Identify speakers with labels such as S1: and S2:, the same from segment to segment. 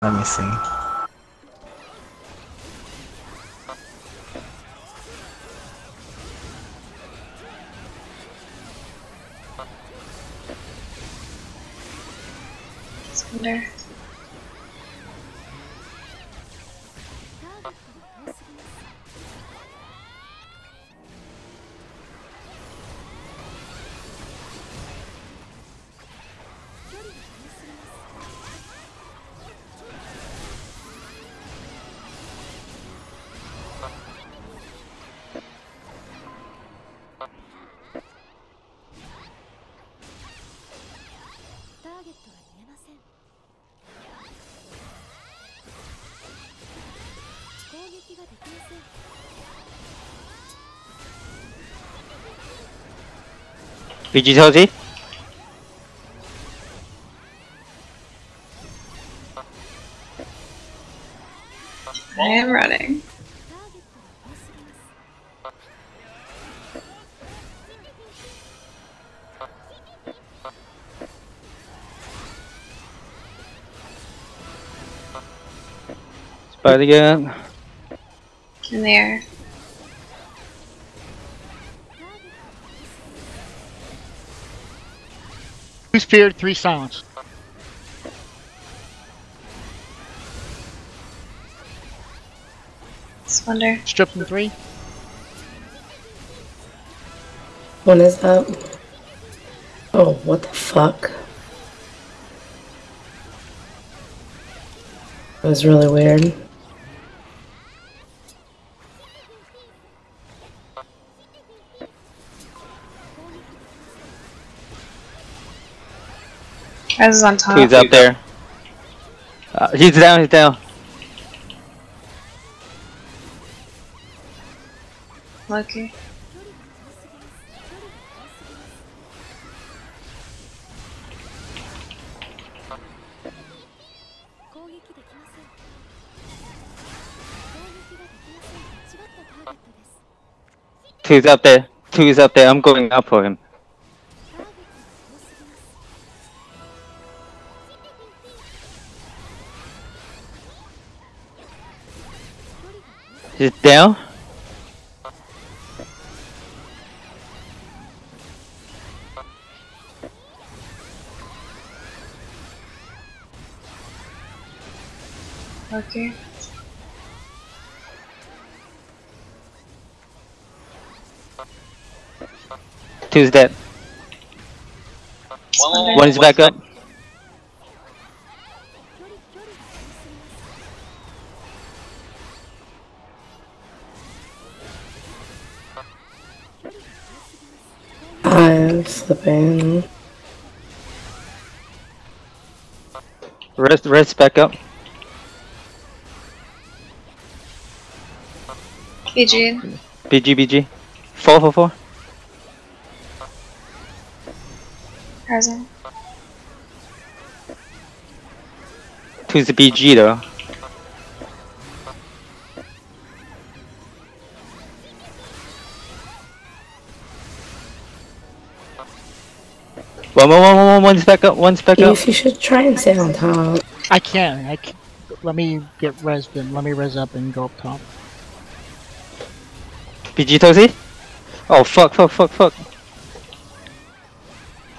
S1: Let me see.
S2: BG 서지?
S3: I am running.
S2: Spot again.
S3: In the
S4: Two speared, three silence.
S3: Splendor.
S4: Stripped in three.
S5: One is up. Oh, what the fuck? That was really weird.
S3: Is on top.
S2: He's up there. Uh, he's down, he's down.
S3: Loki.
S2: Two's up there. Two is up there. I'm going up for him. He's down.
S3: Okay.
S2: Two's dead.
S3: Splendor.
S2: One is back up.
S5: I'm.
S2: Rest, rest back up.
S3: BG.
S2: BG, BG. Four, four, four.
S3: Present.
S2: Two's the BG though. One, one, one, one, one, one's back up, one's back up.
S5: If you should try and stay on top.
S4: I can. I can. Let me get res then. Let me res up and go up top.
S2: BG Tozy? Oh fuck, fuck, fuck, fuck.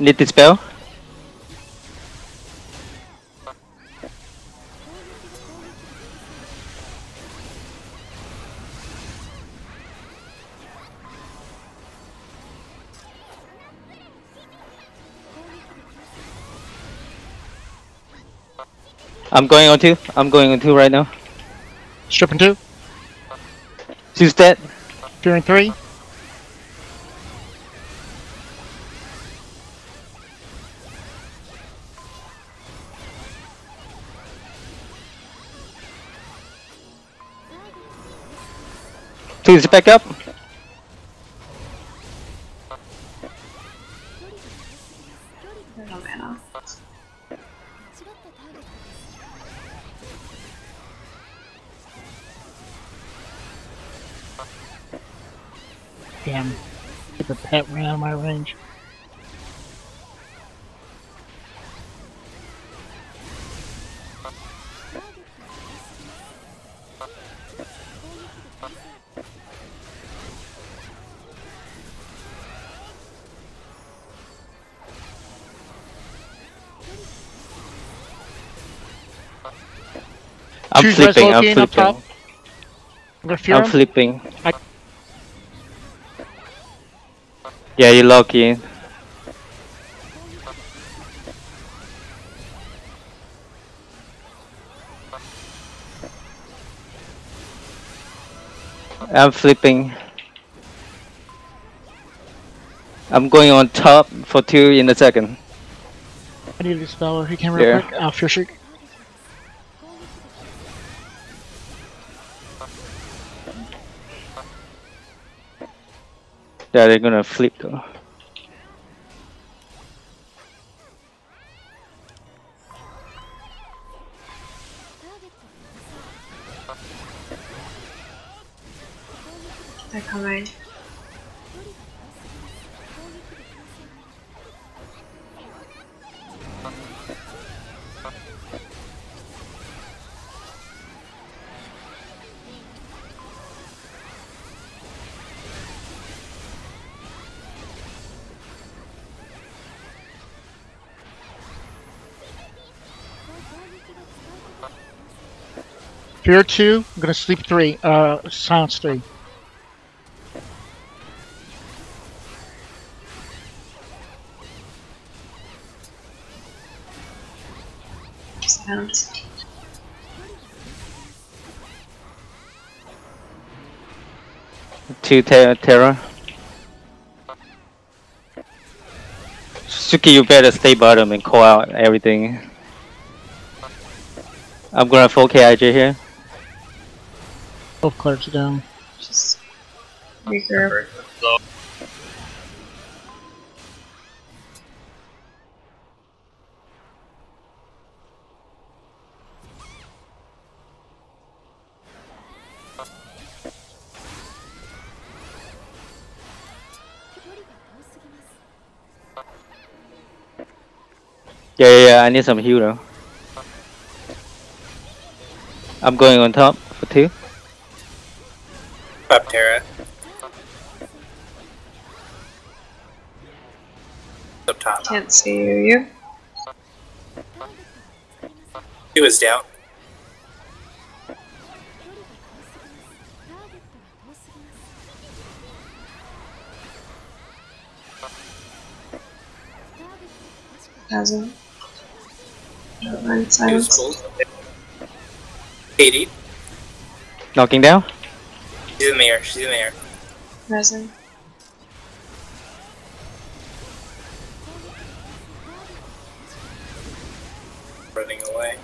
S2: Need the spell? I'm going on two. I'm going on two right now.
S4: Stripping two.
S2: Two's dead.
S4: Fearing three.
S2: Two's back up.
S4: Damn. Get the pet ran out of my range.
S2: I'm
S4: Choose
S2: I'm flipping.
S4: I'm
S2: flipping.
S4: I
S2: Yeah, you lock in. I'm flipping. I'm going on top for two in a second.
S4: I need to dispel her. He came real
S2: Yeah.
S4: quick. Uh, fear
S2: they're gonna flip though.
S3: They're coming.
S4: Fear two. I'm gonna sleep three. Uh, silence three.
S3: Silence.
S2: Two ter terror. Suki, you better stay bottom and call out everything. I'm gonna 4K IJ here.
S4: Both clerics are down.
S3: Just regroup.
S2: Yeah, yeah, yeah, I need some heal though. I'm going on top for two.
S1: Up Terra. Up top.
S3: Can't see you. You?
S1: Two is down.
S3: Hasn't. Never mind. Silence.
S1: 80.
S2: Knocking down.
S1: She's in the air. She's in the air.
S3: Resin.
S1: Running away.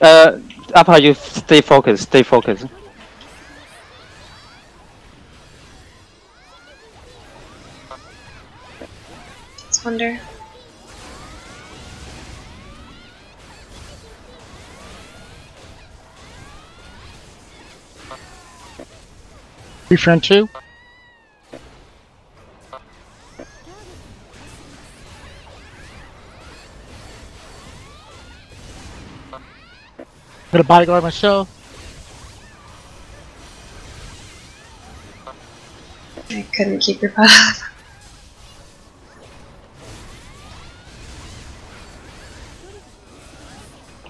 S2: Uh, Appa, you stay focused. Stay focused.
S4: Befriend two. Gonna bodyguard myself.
S3: I couldn't keep your butt up.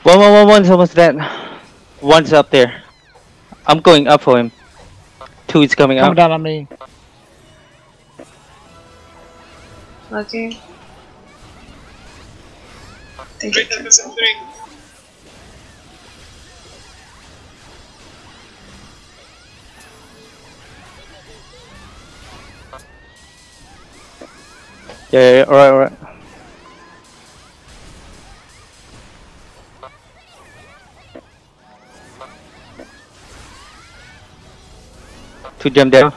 S2: One, one, one, one's almost dead. One's up there. I'm going up for him. Two is coming
S4: Coming
S2: out.
S4: down on me.
S3: Lucky. They did cancel.
S2: Yeah, yeah, yeah. Alright, alright. Jump down.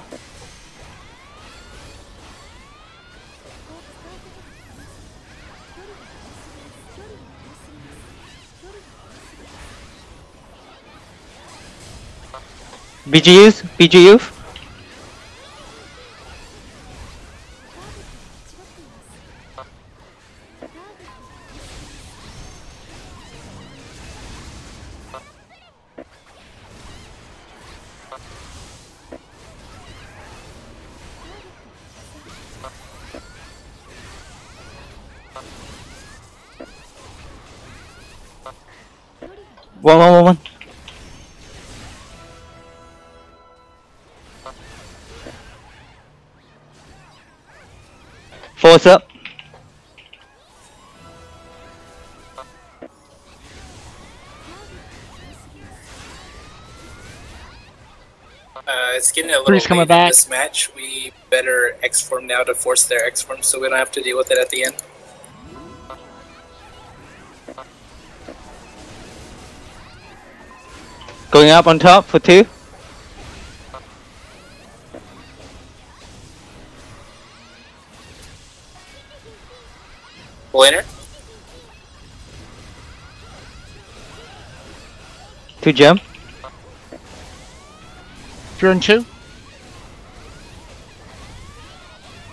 S2: BGUs? BGUs? One, one, one, one. Force up.
S1: Uh, it's getting a little
S4: Priest coming
S1: late in
S4: back.
S1: this match. We better X form now to force their X form, so we don't have to deal with it at the end.
S2: Going up on top for two.
S1: Winner.
S2: Two jump.
S4: Turn two.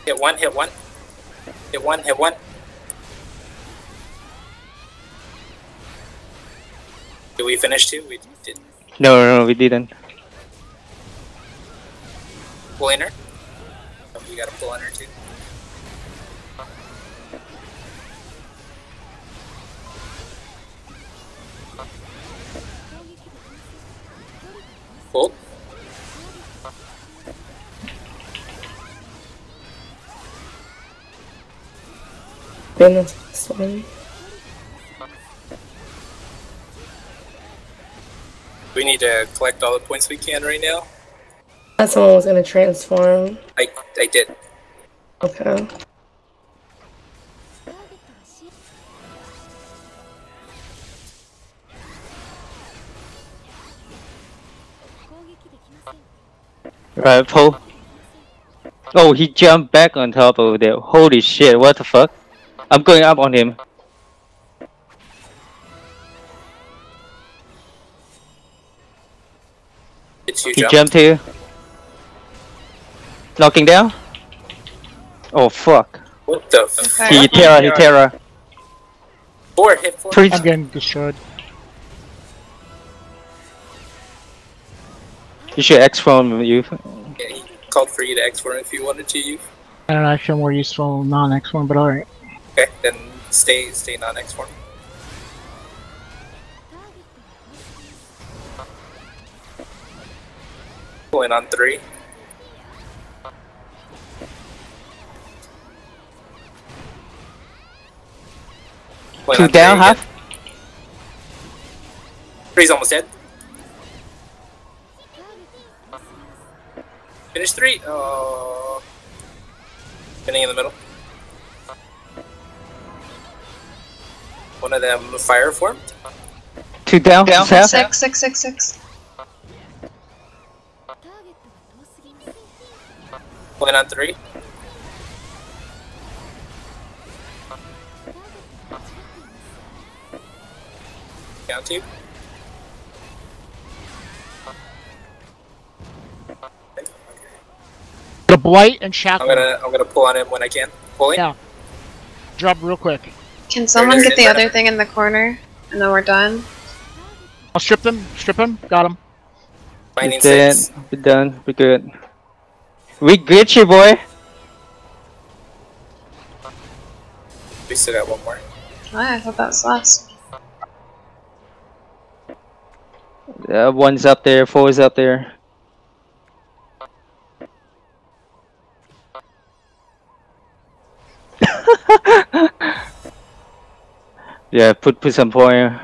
S1: Hit one. Hit one. Hit one. Hit one. Did we finish two? We did.
S2: No, no, no, we didn't.
S1: Pull inner. Oh, you got to pull inner too. Pull.
S5: Venus this
S1: We need to collect all the points we can right now.
S5: That someone was gonna transform.
S1: I I did.
S5: Okay.
S2: Right, pull. Oh, he jumped back on top of there. Holy shit, what the fuck? I'm going up on him.
S1: Did you
S2: He
S1: jump?
S2: jumped here. Knocking down. Oh fuck.
S1: What the fuck?
S2: He Terra, he Terra.
S1: Four, hit four.
S2: Priest.
S4: I'm getting destroyed.
S2: You should X from you.
S1: Yeah, he called for you to X form if you wanted to. You
S4: I don't know, I feel more useful non-X one, but alright.
S1: okay? Then stay stay non X form. Pulling on three. Pulling
S2: Two
S1: on
S2: down,
S1: three
S2: half.
S1: Three's almost dead. Finish three. Oh. Spinning in the middle. One of them fire formed.
S2: Two down, down.
S3: Six, six, six, six.
S1: Pulling on three. Down two.
S4: The Blight and
S1: I'm gonna I'm gonna pull on him when I can. Pulling.
S4: Yeah. Drop real quick.
S3: Can someone get the
S1: the-
S3: other thing in the corner? And then we're done.
S4: I'll strip them. Strip him. Got him.
S1: Finding six.
S2: We're done. We're good. We Gucci boy.
S1: We still got one more.
S3: Oh, I thought that was last.
S2: Uh, one's up there. Four is up there. yeah, put put some point.